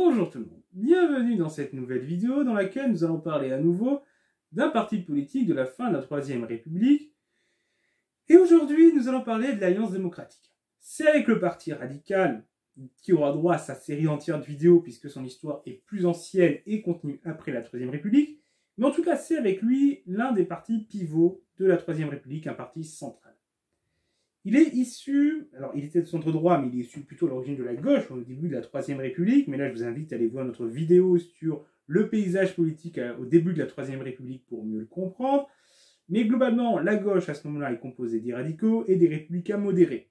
Bonjour tout le monde, bienvenue dans cette nouvelle vidéo dans laquelle nous allons parler à nouveau d'un parti politique de la fin de la Troisième République. Et aujourd'hui, nous allons parler de l'Alliance démocratique. C'est avec le parti radical qui aura droit à sa série entière de vidéos puisque son histoire est plus ancienne et continue après la Troisième République. Mais en tout cas, c'est avec lui l'un des partis pivots de la Troisième République, un parti central. Il est issu, alors il était de centre droit, mais il est issu plutôt à l'origine de la gauche, au début de la Troisième République, mais là je vous invite à aller voir notre vidéo sur le paysage politique au début de la Troisième République pour mieux le comprendre. Mais globalement, la gauche à ce moment-là est composée des radicaux et des républicains modérés.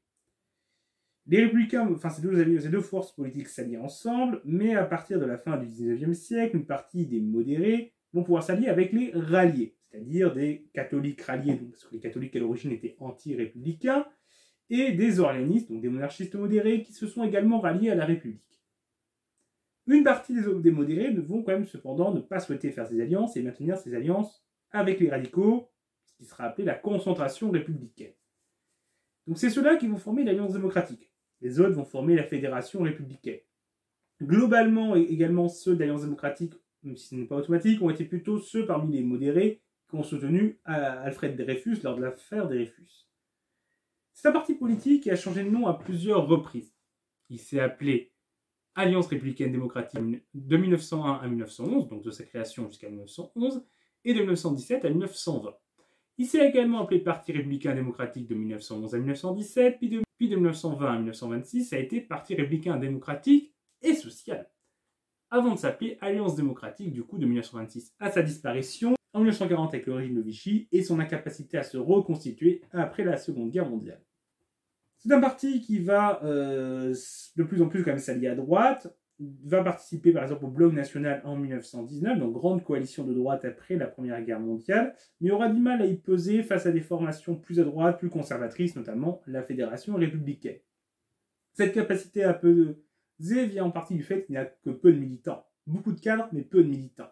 Les républicains, enfin ces deux, ces deux forces politiques s'allient ensemble, mais à partir de la fin du 19e siècle, une partie des modérés vont pouvoir s'allier avec les ralliés, c'est-à-dire des catholiques ralliés, parce que les catholiques à l'origine étaient anti-républicains, et des orléanistes, donc des monarchistes modérés, qui se sont également ralliés à la République. Une partie des, des modérés ne vont quand même cependant ne pas souhaiter faire ces alliances et maintenir ces alliances avec les radicaux, ce qui sera appelé la concentration républicaine. Donc c'est ceux-là qui vont former l'Alliance démocratique. Les autres vont former la Fédération républicaine. Globalement, également ceux d'Alliance démocratique, même si ce n'est pas automatique, ont été plutôt ceux parmi les modérés qui ont soutenu Alfred Dreyfus lors de l'affaire Dreyfus. C'est un parti politique qui a changé de nom à plusieurs reprises. Il s'est appelé Alliance républicaine démocratique de 1901 à 1911, donc de sa création jusqu'à 1911, et de 1917 à 1920. Il s'est également appelé Parti républicain démocratique de 1911 à 1917, puis de, de 1920 à 1926 a été Parti républicain démocratique et social, avant de s'appeler Alliance démocratique du coup de 1926 à sa disparition en 1940 avec le régime de Vichy et son incapacité à se reconstituer après la Seconde Guerre mondiale. C'est un parti qui va euh, de plus en plus quand même s'allier à droite, va participer par exemple au Bloc national en 1919, donc grande coalition de droite après la Première Guerre mondiale, mais aura du mal à y peser face à des formations plus à droite, plus conservatrices, notamment la Fédération républicaine. Cette capacité à peser vient en partie du fait qu'il n'y a que peu de militants. Beaucoup de cadres, mais peu de militants.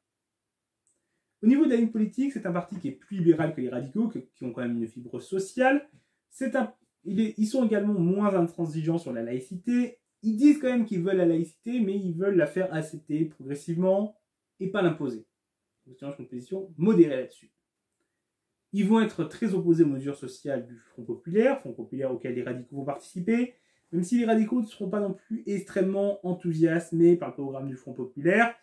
Au niveau de la ligne politique, c'est un parti qui est plus libéral que les radicaux, qui ont quand même une fibre sociale. C'est un ils sont également moins intransigeants sur la laïcité. Ils disent quand même qu'ils veulent la laïcité, mais ils veulent la faire accepter progressivement et pas l'imposer. C'est une position modérée là-dessus. Ils vont être très opposés aux mesures sociales du Front Populaire, Front Populaire auquel les radicaux vont participer, même si les radicaux ne seront pas non plus extrêmement enthousiasmés par le programme du Front Populaire,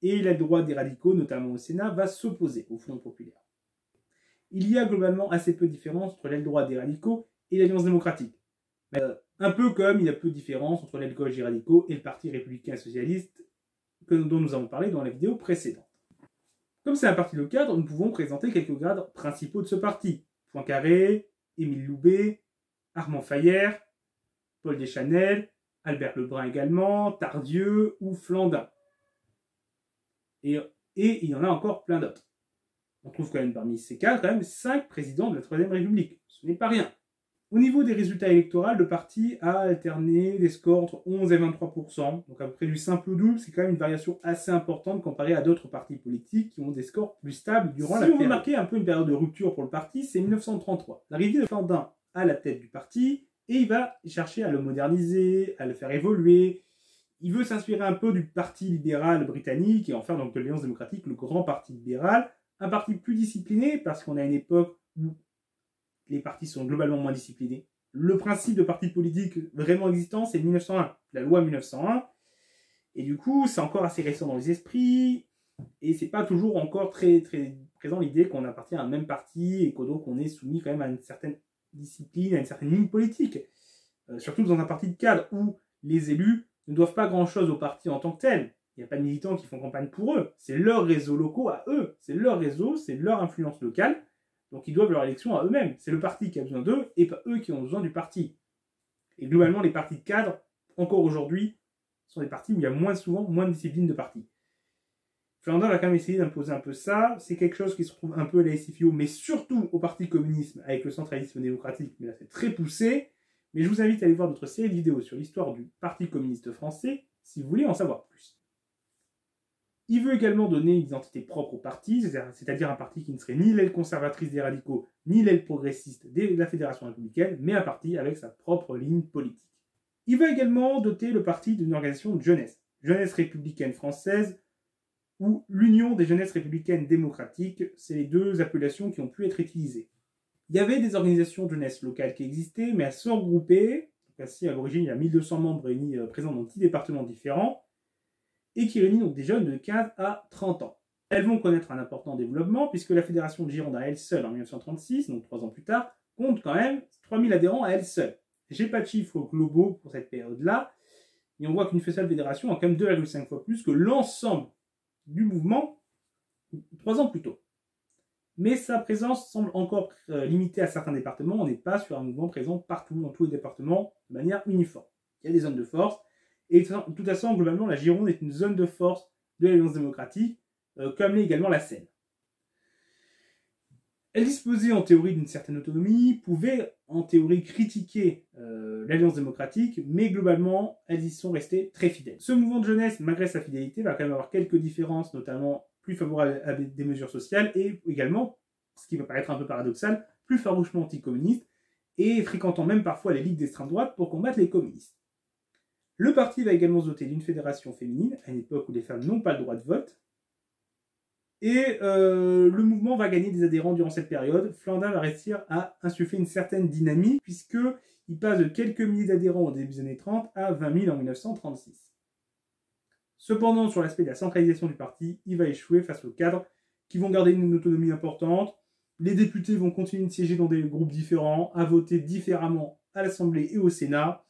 et la droite des radicaux, notamment au Sénat, va s'opposer au Front Populaire. Il y a globalement assez peu de différence entre l'aile droite des radicaux et l'Alliance démocratique. Euh, un peu comme il y a peu de différence entre l'aile gauche radicaux et le Parti républicain socialiste dont nous avons parlé dans la vidéo précédente. Comme c'est un parti de cadre, nous pouvons présenter quelques cadres principaux de ce parti. Poincaré, Émile Loubet, Armand Fayère, Paul Deschanel, Albert Lebrun également, Tardieu ou Flandin. Et, et il y en a encore plein d'autres. On trouve quand même parmi ces cadres quand même cinq présidents de la Troisième République. Ce n'est pas rien. Au niveau des résultats électoraux, le parti a alterné des scores entre 11 et 23%, donc à peu près du simple au double, c'est quand même une variation assez importante comparée à d'autres partis politiques qui ont des scores plus stables durant la période. Si on remarquait un peu une période de rupture pour le parti, c'est 1933. L'arrivée de Flandin à la tête du parti, et il va chercher à le moderniser, à le faire évoluer. Il veut s'inspirer un peu du parti libéral britannique et en faire donc de l'Alliance démocratique le grand parti libéral, un parti plus discipliné parce qu'on a une époque où les partis sont globalement moins disciplinés. Le principe de parti politique vraiment existant, c'est 1901, la loi 1901. Et du coup, c'est encore assez récent dans les esprits. Et c'est pas toujours encore très, très présent l'idée qu'on appartient à un même parti et qu'on est soumis quand même à une certaine discipline, à une certaine ligne politique. Euh, surtout dans un parti de cadre où les élus ne doivent pas grand chose au parti en tant que tel. Il n'y a pas de militants qui font campagne pour eux. C'est leur réseau locaux à eux. C'est leur réseau, c'est leur influence locale. Donc ils doivent leur élection à eux-mêmes. C'est le parti qui a besoin d'eux et pas eux qui ont besoin du parti. Et globalement, les partis de cadre, encore aujourd'hui, sont des partis où il y a moins souvent moins de discipline de parti. Flandin va quand même essayer d'imposer un peu ça. C'est quelque chose qui se trouve un peu à la SFIO, mais surtout au Parti communisme avec le centralisme démocratique. Mais là, c'est très poussé. Mais je vous invite à aller voir notre série de vidéos sur l'histoire du Parti communiste français si vous voulez en savoir plus. Il veut également donner une identité propre au parti, c'est-à-dire un parti qui ne serait ni l'aile conservatrice des radicaux, ni l'aile progressiste de la Fédération républicaine, mais un parti avec sa propre ligne politique. Il veut également doter le parti d'une organisation de jeunesse. Jeunesse républicaine française ou l'Union des jeunesses républicaines démocratiques. C'est les deux appellations qui ont pu être utilisées. Il y avait des organisations de jeunesse locales qui existaient, mais elles sont regroupées. Ainsi, à l'origine, il y a 1200 membres réunis, euh, présents dans 10 départements différents, et qui réunissent donc des jeunes de 15 à 30 ans. Elles vont connaître un important développement, puisque la Fédération de Gironde à elle seule, en 1936, donc trois ans plus tard, compte quand même 3000 adhérents à elle seule. J'ai pas de chiffres globaux pour cette période-là, mais on voit qu'une seule fédération a quand même 2,5 fois plus que l'ensemble du mouvement trois ans plus tôt. Mais sa présence semble encore euh, limitée à certains départements. On n'est pas sur un mouvement présent partout, dans tous les départements, de manière uniforme. Il y a des zones de force. Et de toute façon, globalement, la Gironde est une zone de force de l'Alliance démocratique, euh, comme l'est également la Seine. Elle disposait en théorie d'une certaine autonomie, pouvait en théorie critiquer euh, l'Alliance démocratique, mais globalement, elles y sont restées très fidèles. Ce mouvement de jeunesse, malgré sa fidélité, va quand même avoir quelques différences, notamment plus favorable à des mesures sociales et également, ce qui va paraître un peu paradoxal, plus farouchement anticommuniste et fréquentant même parfois les ligues d'extrême droite pour combattre les communistes. Le parti va également se doter d'une fédération féminine, à une époque où les femmes n'ont pas le droit de vote, et euh, le mouvement va gagner des adhérents durant cette période. Flandin va réussir à insuffler une certaine dynamique, puisqu'il passe de quelques milliers d'adhérents au début des années 30 à 20 000 en 1936. Cependant, sur l'aspect de la centralisation du parti, il va échouer face aux cadres qui vont garder une autonomie importante. Les députés vont continuer de siéger dans des groupes différents, à voter différemment à l'Assemblée et au Sénat.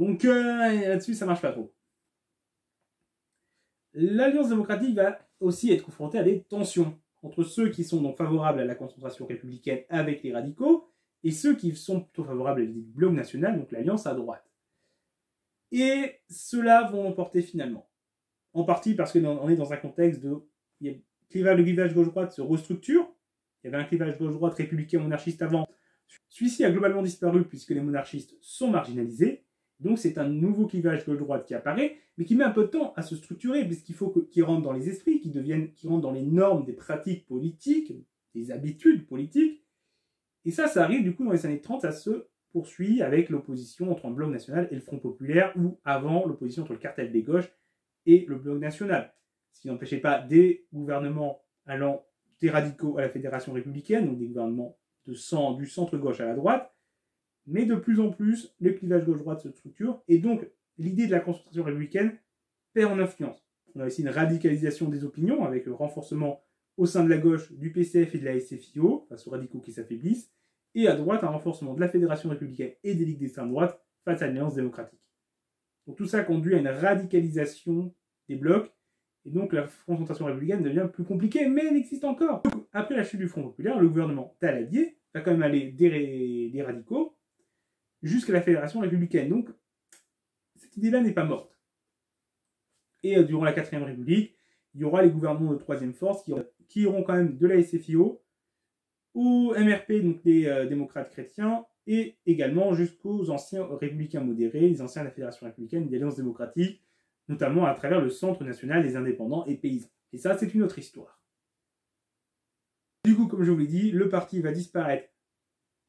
Donc euh, là-dessus, ça marche pas trop. L'Alliance démocratique va aussi être confrontée à des tensions entre ceux qui sont donc favorables à la concentration républicaine avec les radicaux et ceux qui sont plutôt favorables à l'idée du bloc national, donc l'alliance à droite. Et ceux-là vont emporter finalement. En partie parce qu'on est dans un contexte de. le clivage gauche-droite se restructure. Il y avait un clivage gauche-droite républicain-monarchiste avant. Celui-ci a globalement disparu puisque les monarchistes sont marginalisés. Donc c'est un nouveau clivage gauche-droite qui apparaît, mais qui met un peu de temps à se structurer, puisqu'il faut qu'il rentre dans les esprits, qu'il qu'il rentre dans les normes des pratiques politiques, des habitudes politiques. Et ça, ça arrive du coup dans les années 30, à se poursuit avec l'opposition entre un bloc national et le Front populaire, ou avant l'opposition entre le cartel des gauches et le bloc national. Ce qui n'empêchait pas des gouvernements allant des radicaux à la fédération républicaine, donc des gouvernements du centre-gauche à la droite, mais de plus en plus, le clivage gauche-droite se structure, et donc l'idée de la concentration républicaine perd en influence. On a aussi une radicalisation des opinions, avec le renforcement au sein de la gauche du PCF et de la SFIO, face aux radicaux qui s'affaiblissent, et à droite un renforcement de la Fédération républicaine et des ligues d'extrême droite face à l'Alliance démocratique. Donc tout ça conduit à une radicalisation des blocs, et donc la concentration républicaine devient plus compliquée, mais elle existe encore. après la chute du Front populaire, le gouvernement Taladier va quand même aller des, des radicaux jusqu'à la Fédération républicaine. Donc cette idée-là n'est pas morte. Et euh, durant la 4 République, il y aura les gouvernements de troisième force qui, qui auront quand même de la SFIO, aux MRP, donc les euh, démocrates chrétiens, et également jusqu'aux anciens républicains modérés, les anciens de la Fédération républicaine et l'Alliance démocratique, notamment à travers le Centre national des indépendants et paysans. Et ça, c'est une autre histoire. Du coup, comme je vous l'ai dit, le parti va disparaître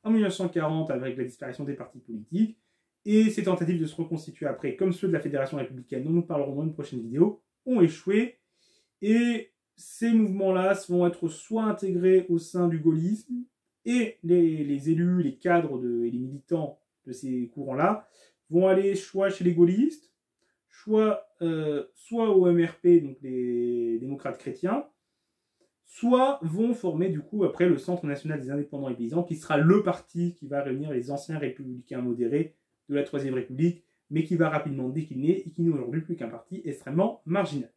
en 1940 avec la disparition des partis politiques, et ces tentatives de se reconstituer après, comme ceux de la Fédération républicaine dont nous parlerons dans une prochaine vidéo, ont échoué, et ces mouvements-là vont être soit intégrés au sein du gaullisme, et les, élus, les cadres et les militants de ces courants-là vont aller soit chez les gaullistes, soit, euh, au MRP, donc les démocrates chrétiens, soit vont former du coup après le Centre national des indépendants et paysans, qui sera le parti qui va réunir les anciens républicains modérés de la Troisième République, mais qui va rapidement décliner et qui n'est aujourd'hui plus qu'un parti extrêmement marginal.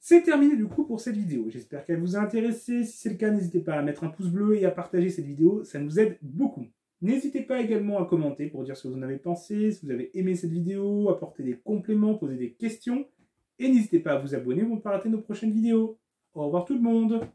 C'est terminé du coup pour cette vidéo. J'espère qu'elle vous a intéressé. Si c'est le cas, n'hésitez pas à mettre un pouce bleu et à partager cette vidéo. Ça nous aide beaucoup. N'hésitez pas également à commenter pour dire ce que vous en avez pensé, si vous avez aimé cette vidéo, apporter des compléments, poser des questions. Et n'hésitez pas à vous abonner pour ne pas rater nos prochaines vidéos. Au revoir tout le monde